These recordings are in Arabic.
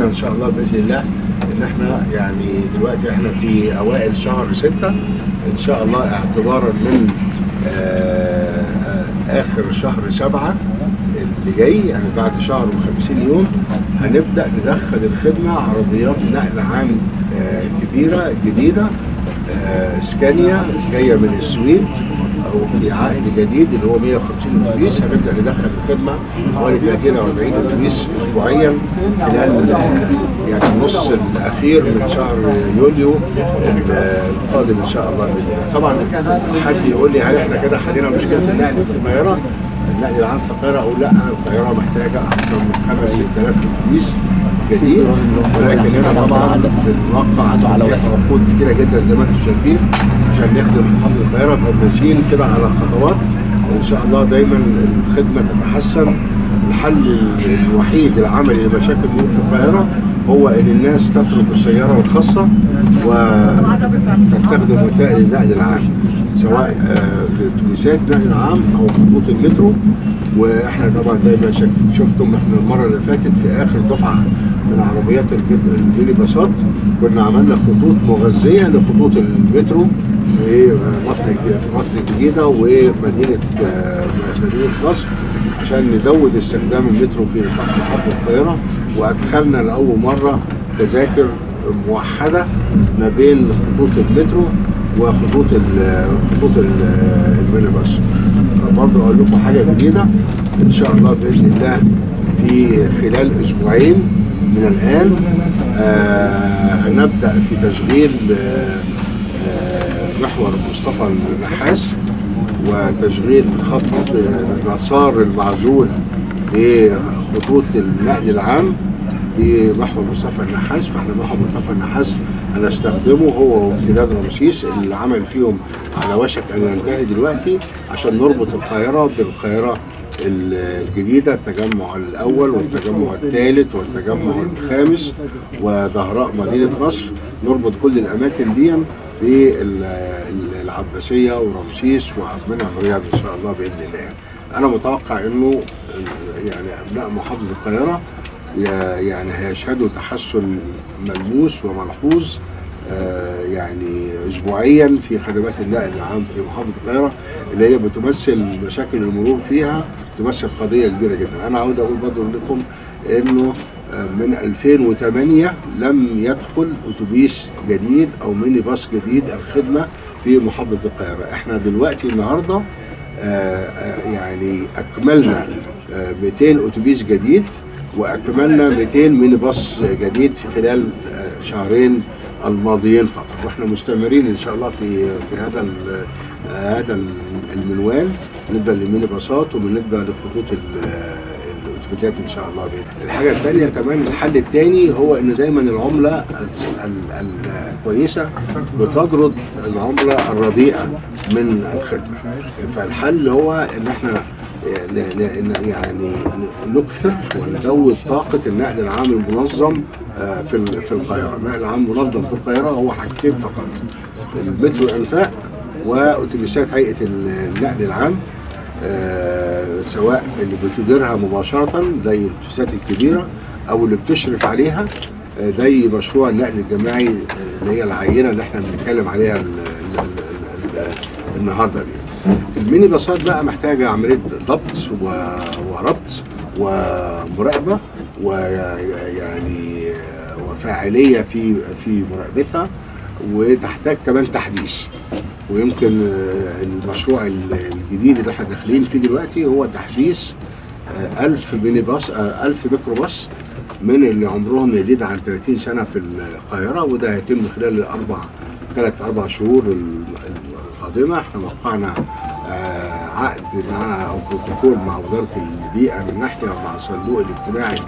نتمنى إن شاء الله بإذن الله إن إحنا يعني دلوقتي إحنا في أوائل شهر ستة. إن شاء الله اعتبارا من آه، آه، آخر شهر سبعة اللي جاي يعني بعد شهر و50 يوم هنبدأ ندخل الخدمة عربيات نقل عام آه، كبيرة جديدة سكانيا جاية من السويد. أو في عقد جديد اللي هو 150 أتوبيس هنبدأ ندخل الخدمة حوالي 30 أو 40 أتوبيس اسبوعيا خلال يعني النص الأخير من شهر يوليو القادم إن شاء الله بإذن الله. طبعا حد يقول لي هل إحنا كده حلينا مشكله النقل في القاهرة؟ النقل العام في القاهرة أقول لا القاهرة محتاجة أكثر من 5 6000 أتوبيس جديد ولكن هنا طبعا بنوقع عقود كتيرة جدا زي ما أنتم شايفين عشان نخدم محافظة القاهرة فماشيين كده على خطوات. وإن شاء الله دايما الخدمة تتحسن. الحل الوحيد العملي لمشاكل المرور في القاهرة هو إن الناس تترك السيارة الخاصة وتستخدم وسائل النقل العام سواء آه، الاتوبيسات نقل عام أو خطوط المترو. وإحنا طبعا زي ما شف شفتم إحنا المرة اللي فاتت في آخر دفعة من عربيات الم- الميني باصات كنا عملنا خطوط مغذية لخطوط المترو في مصر الج- في مصر الجديدة ومدينة آه، مدينة نصر عشان نزود استخدام المترو في محافظه القاهرة. وأدخلنا لأول مرة تذاكر موحدة ما بين خطوط المترو وخطوط خطوط ال- الميني باص برضه أقول لكم حاجة جديدة. إن شاء الله بإذن الله في خلال أسبوعين من الآن آه هنبدا في تشغيل آه آه، محور مصطفى النحاس وتشغيل خط المسار المعزول لخطوط النقل العام في محور مصطفى النحاس. فإحنا محور مصطفى النحاس هنستخدمه هو وامتداد رمسيس اللي عمل فيهم على وشك أن ينتهي دلوقتي عشان نربط القاهرة بالقاهرة ال- الجديدة التجمع الأول والتجمع الثالث والتجمع الخامس وزهراء مدينة نصر نربط كل الأماكن دي بالعباسية ورمسيس ومنها رياض إن شاء الله بإذن الله. أنا متوقع إنه يعني أبناء محافظة القاهرة ي- يعني هيشهدوا تحسن ملموس وملحوظ يعني اسبوعيا في خدمات النقل العام في محافظة القاهرة اللي هي بتمثل مشاكل المرور فيها تمثل قضية كبيرة جدا. أنا عاوز أقول برضه لكم إنه آه، من 2008 لم يدخل أتوبيس جديد أو ميني باص جديد الخدمة في محافظة القاهرة. إحنا دلوقتي النهارده آه، آه، يعني أكملنا آه، 200 أتوبيس جديد وأكملنا 200 ميني باص جديد في خلال آه، شهرين الماضيين فقط. وإحنا مستمرين إن شاء الله في في هذا هذا ال- المنوال. بالنسبة للميني باصات وبالنسبه لخطوط ال- الاتوبيسات إن شاء الله بإذن. الحاجة الثانية كمان الحل الثاني هو إن دايما العملة ال- ال- ال- الكويسة بتطرد العملة الرديئة من الخدمة. فالحل هو إن إحنا يعني نكثر ونزود طاقة النقل العام المنظم آه، في في القاهرة، النقل العام المنظم في القاهرة هو حاجتين فقط المترو الأنفاق وأتوبيسات هيئة ال- النقل العام آه، سواء اللي بتديرها مباشرة زي الأتوبيسات الكبيرة أو اللي بتشرف عليها آه، زي مشروع النقل الجماعي اللي هي العينة اللي إحنا بنتكلم عليها ال- ال- ال- ال- النهارده دي. الميني باصات بقى محتاجة عملية ضبط وربط ومراقبة ويعني وفاعلية في في مراقبتها وتحتاج كمان تحديث. ويمكن آه، المشروع ال- الجديد اللي إحنا داخلين فيه دلوقتي هو تحديث آه، 1000 ميني باص آه، 1000 ميكرو باص من اللي عمرهم يزيد عن 30 سنة في القاهرة وده هيتم خلال الأربع ثلاث أربع شهور القادمة. إحنا وقعنا آه، عقد مع أو بروتوكول مع وزارة البيئة من ناحية ومع الصندوق الاجتماعي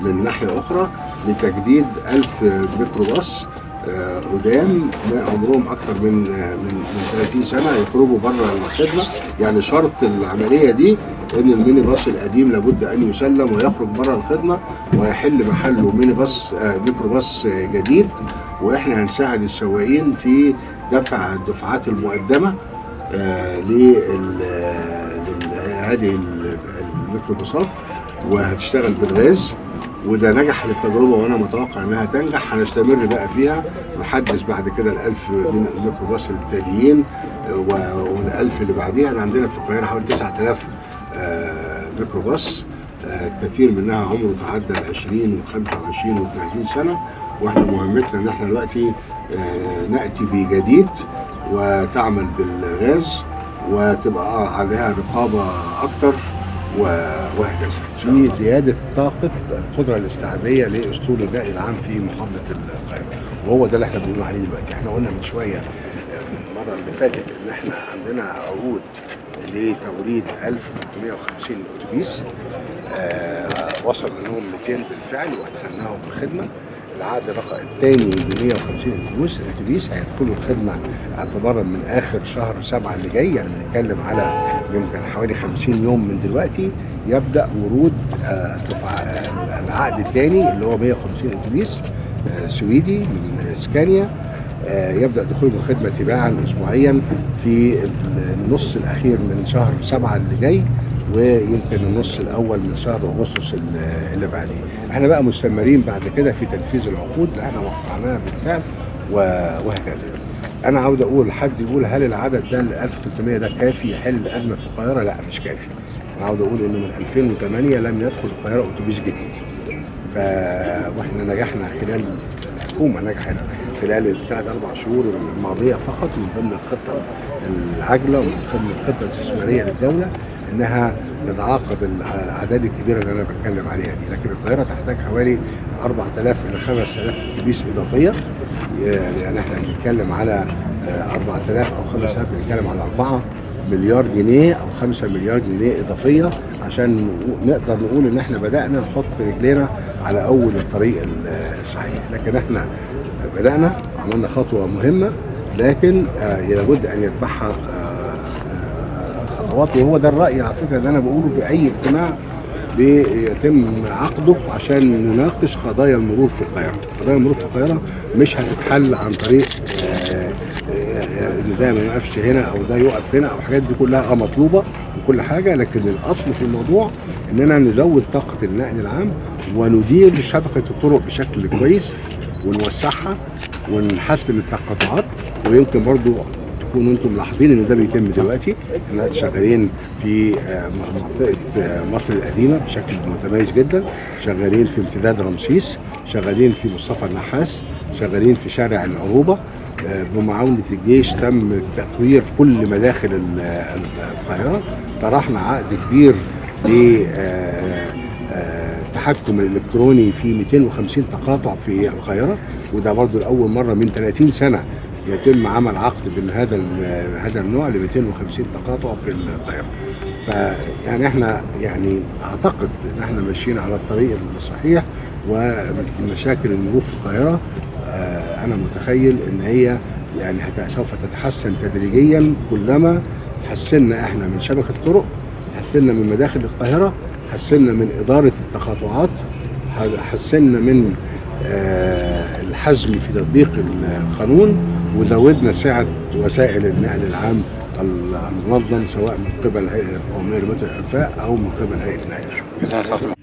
من ناحية أخرى لتجديد 1000 ميكروباص آه، قدام عمرهم أكثر من آه، من من 30 سنة يخرجوا بره الخدمة. يعني شرط العملية دي إن الميني باص القديم لابد أن يسلم ويخرج بره الخدمة ويحل محله ميني باص ميكروباص آه، جديد. وإحنا هنساعد السواقين في دفع الدفعات المقدمة آه، لل- لل- هذه ال- الميكروباصات وهتشتغل بالغاز وده نجح للتجربة وأنا متوقع إنها تنجح. هنستمر بقى فيها نحدث بعد كده الألف من الميكروباص التاليين و- والألف اللي بعديها. أنا عندنا في القاهرة حوالي 9000 آه، ميكروباص آه، كثير منها عمره تعدى ال 20 و 25 و 30 سنة. وإحنا مهمتنا إن إحنا دلوقتي آه، نأتي بجديد وتعمل بالغاز وتبقى عليها رقابة أكتر وهكذا. في زياده طاقة القدرة الاستيعابية لأسطول النقل العام في محافظة القاهرة. وهو ده اللي إحنا بنقول عليه دلوقتي. إحنا قلنا من شوية آه، المرة اللي فاتت إن إحنا عندنا عروض لتوريد 1350 أتوبيس آه وصل منهم 200 بالفعل وأدخلناهم بالخدمه العقد الرقم الثاني ب 150 اتوبيس. اتوبيس هيدخلوا الخدمة اعتبارا من آخر شهر سبعة اللي جاي. يعني بنتكلم على يمكن حوالي 50 يوم من دلوقتي يبدأ ورود آه آه العقد الثاني اللي هو 150 اتوبيس آه سويدي من إسكانيا. يبدأ دخولهم الخدمة تباعا اسبوعيا في النص الأخير من شهر سبعة اللي جاي. ويمكن النص الأول من شهر أغسطس اللي بعديه. إحنا بقى مستمرين بعد كده في تنفيذ العقود اللي إحنا وقعناها بالفعل وهكذا. أنا عاوز أقول حد يقول هل العدد ده ال 1300 ده كافي يحل الأزمة في القاهرة؟ لا مش كافي. أنا عاوز أقول إنه من 2008 لم يدخل القاهرة أتوبيس جديد. ف وإحنا نجحنا خلال الحكومة نجحت خلال الثلاث أربع شهور الماضية فقط من ضمن الخطة العاجلة ومن ضمن الخطة الاستثمارية للدولة انها تتعاقد الأعداد الكبيرة اللي أنا بتكلم عليها دي. لكن القاهره تحتاج حوالي 4000 إلى 5000 أتوبيس إضافية. يعني إحنا بنتكلم على آه، 4000 أو 5000 بنتكلم على 4 مليار جنيه أو 5 مليار جنيه إضافية عشان نقدر نقول إن إحنا بدأنا نحط رجلينا على أول الطريق ال- الصحيح. لكن إحنا بدأنا عملنا خطوة مهمة لكن آه، لابد أن يتبعها آه، آه، خطوات وهو ده الرأي على فكرة اللي أنا بقوله في أي اجتماع بيتم عقده عشان نناقش قضايا المرور في القاهرة، قضايا المرور في القاهرة مش هتتحل عن طريق آه، آه، إن ده ما يقفش هنا أو ده يقف هنا أو الحاجات دي كلها آه مطلوبة وكل حاجة لكن الأصل في الموضوع إننا نزود طاقة النقل العام وندير شبكة الطرق بشكل كويس ونوسعها ونحسن التقاطعات ويمكن برضو تكونوا أنتم ملاحظين إن ده بيتم دلوقتي إحنا شغالين في آه، منطقة آه، مصر القديمة بشكل متميز جدا شغالين في امتداد رمسيس شغالين في مصطفى النحاس شغالين في شارع العروبة آه، بمعاونة الجيش تم تطوير كل مداخل ال- ال- القاهرة. طرحنا عقد كبير ل التحكم الإلكتروني في 250 تقاطع في القاهرة وده برضو لأول مرة من 30 سنة يتم عمل عقد بين هذا هذا النوع ل 250 تقاطع في القاهره. فيعني إحنا يعني اعتقد ان إحنا ماشيين على الطريق الصحيح ومشاكل المرور في القاهرة آه، أنا متخيل إن هي يعني سوف تتحسن تدريجيا كلما حسنا إحنا من شبكة الطرق حسنا من مداخل القاهرة حسنا من إدارة التقاطعات حسنا من آه، الحزم في تطبيق القانون وزودنا سعة وسائل النقل العام المنظم سواء من قبل الهيئه القومية لمتع الانفاق أو من قبل الله خير.